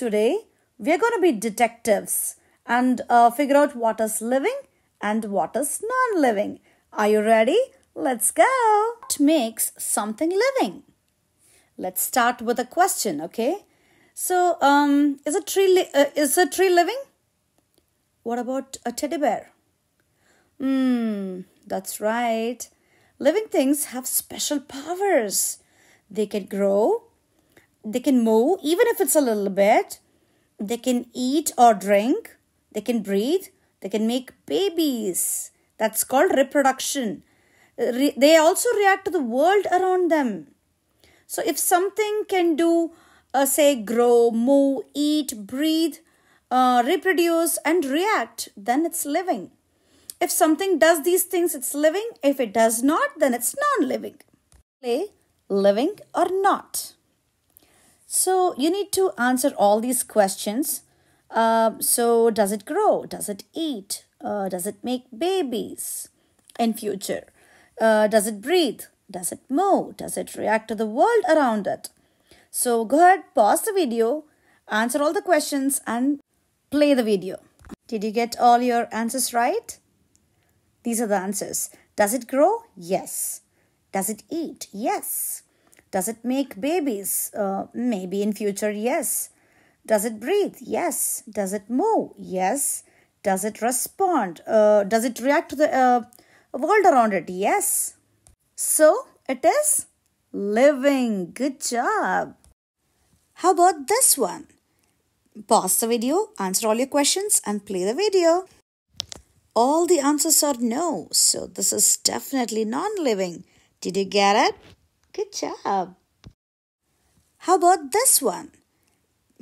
Today, we're going to be detectives and uh, figure out what is living and what is non living. Are you ready? Let's go. What makes something living? Let's start with a question, okay? So, um, is a tree uh, is a tree living? What about a teddy bear? Hmm, that's right. Living things have special powers. They can grow, they can move, even if it's a little bit. They can eat or drink, they can breathe, they can make babies. That's called reproduction. Re- they also react to the world around them. So, if something can do, uh, say, grow, move, eat, breathe, uh, reproduce, and react, then it's living. If something does these things, it's living. If it does not, then it's non living. Play living or not. So you need to answer all these questions. Uh, so does it grow? Does it eat? Uh, does it make babies in future? Uh, does it breathe? Does it move? Does it react to the world around it? So go ahead, pause the video, answer all the questions, and play the video. Did you get all your answers right? These are the answers. Does it grow? Yes. Does it eat? Yes. Does it make babies? Uh, maybe in future, yes. Does it breathe? Yes. Does it move? Yes. Does it respond? Uh, does it react to the uh, world around it? Yes. So it is living. Good job. How about this one? Pause the video, answer all your questions, and play the video. All the answers are no, so this is definitely non living. Did you get it? Good job. How about this one?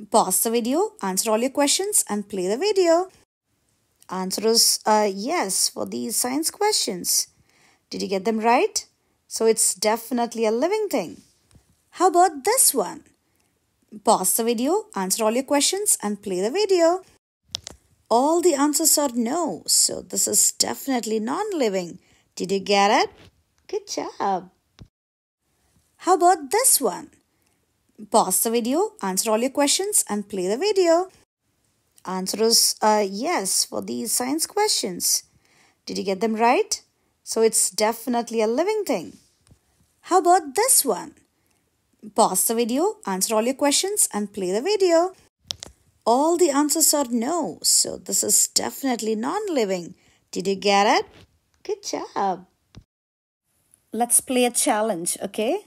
Pause the video, answer all your questions, and play the video. Answer is uh, yes for these science questions. Did you get them right? So it's definitely a living thing. How about this one? Pause the video, answer all your questions, and play the video. All the answers are no, so this is definitely non living. Did you get it? Good job. How about this one? Pause the video, answer all your questions, and play the video. Answer is uh, yes for these science questions. Did you get them right? So it's definitely a living thing. How about this one? Pause the video, answer all your questions, and play the video. All the answers are no, so this is definitely non living. Did you get it? Good job. Let's play a challenge, okay?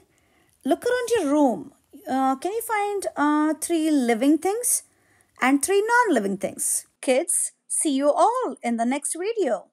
Look around your room. Uh, can you find uh, three living things and three non living things? Kids, see you all in the next video.